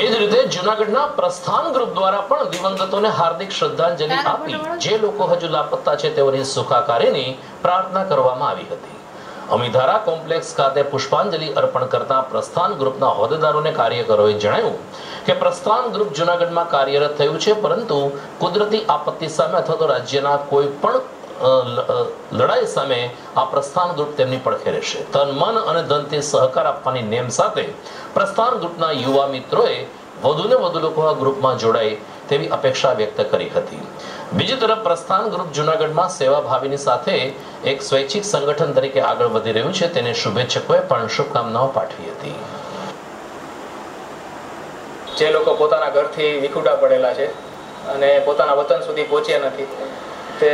એ જ રીતે જુનાગઢના પ્રસ્થાન ગ્રુપ દ્વારા પણ દિવંગતોને હાર્દિક શ્રદ્ધાંજલિ આપી જે લોકો હજુ લાપતા છે તેઓની સુખાકારીની પ્રાર્થના કરવામાં આવી હતી. અમીધારા કોમ્પ્લેક્સ ખાતે પુષ્પાંજલિ અર્પણ કરતા પ્રસ્થાન ગ્રુપના હોદ્દેદારોને કાર્યકરોએ જણાવ્યું કે પ્રસ્થાન ગ્રુપ જુનાગઢમાં કાર્યરત થયું છે પરંતુ કુદરતી આપત્તિ સામે અથવા તો રાજ્યના કોઈ પણ લડાઈ સામે આ પ્રસ્થાન ગ્રુપ તેમની પડખે રહેશે. તન મન અને ધનથી સહકાર આપવાની નેમ સાથે પ્રસ્થાન ગ્રુપના યુવા મિત્રોએ વધુને વધુ લોકો આ ગ્રુપમાં જોડાય તેવી અપેક્ષા વ્યક્ત કરી હતી. બીજી તરફ પ્રસ્થાન ગ્રુપ જુનાગઢમાં સેવાભાવીની સાથે એક સ્વૈચ્છિક સંગઠન તરીકે આગળ વધી રહ્યું છે. તેને શુભેચ્છકોએ પણ શુભકામનાઓ પાઠવી હતી. જે લોકો પોતાના ઘરથી વિખુટા પડેલા છે અને પોતાના વતન સુધી પહોંચ્યા નથી, તે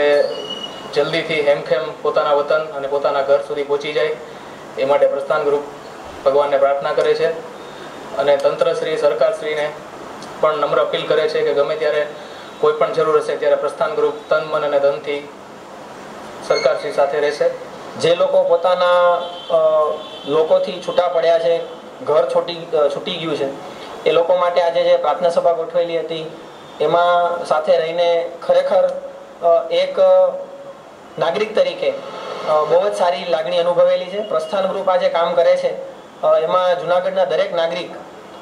જલ્દીથી હેમખેમ પોતાના વતન અને પોતાના ઘર સુધી પહોંચી જાય, એ માટે પ્રસ્થાન ગ્રુપ ભગવાનને પ્રાર્થના કરે છે. અને તંત્રશ્રી, સરકારશ્રીને પણ નમ્ર અપીલ કરે છે કે ગમે ત્યારે કોઈ પણ જરૂર હશે ત્યારે પ્રસ્થાન ગ્રુપ તન, મન અને ધનથી સરકારશ્રી સાથે રહેશે. જે લોકો પોતાના લોકોથી છૂટા પડ્યા છે, ઘર છૂટી છૂટી ગયું છે, એ લોકો માટે આજે જે પ્રાર્થના સભા ગોઠવેલી હતી, એમાં સાથે રહીને ખરેખર એક નાગરિક તરીકે બહુ જ સારી લાગણી અનુભવેલી છે. પ્રસ્થાન ગ્રુપ આજે કામ કરે છે. એમાં જુનાગઢના દરેક નાગરિક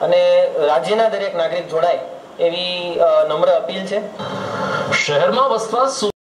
અને રાજ્યના દરેક નાગરિક જોડાય એવી નમ્ર અપીલ છે. શહેરમાં વસતા